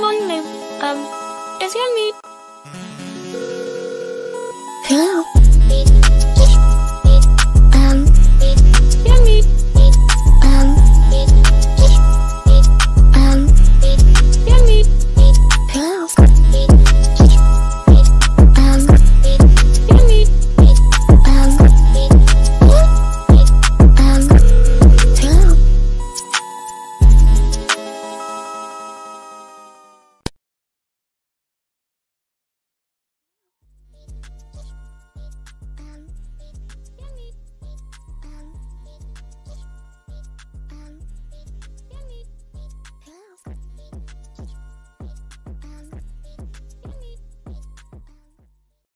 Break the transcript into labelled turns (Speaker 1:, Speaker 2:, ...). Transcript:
Speaker 1: morning name. Um, Is your name?